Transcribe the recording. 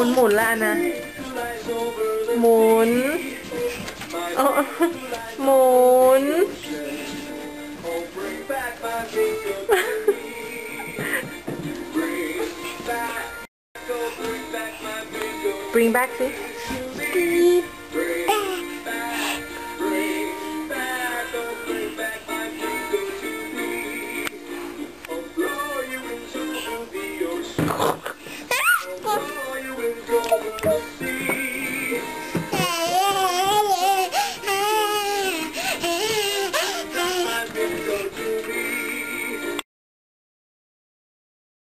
หมุนหมุนละนะหมุนเอหมุน bring back สิ been good.